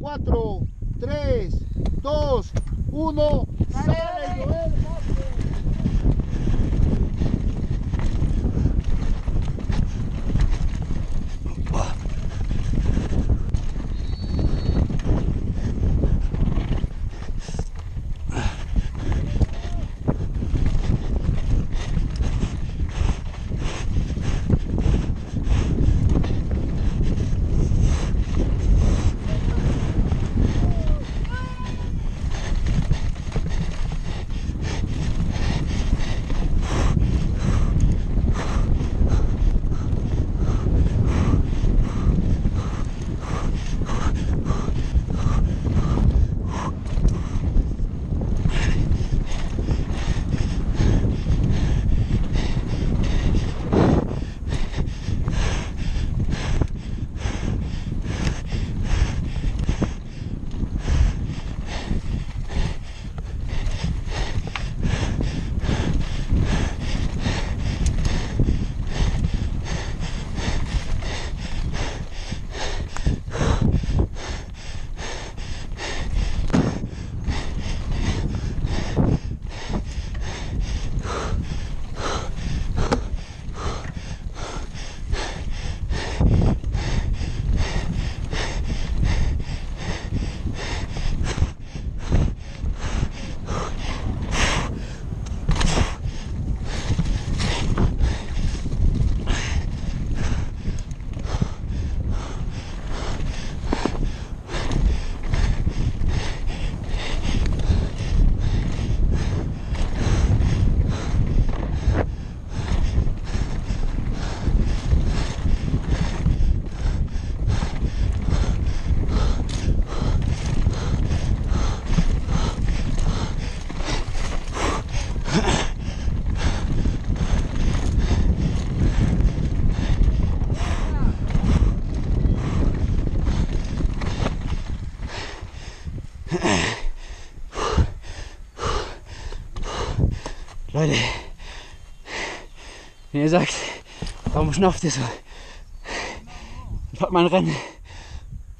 4, 3, 2, 1. ¡Sale, Leute, wenn ihr sagt, warum schnauft ihr so? Schaut mal ein Rennen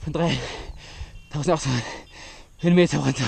von 3800 Höhenmeter runter.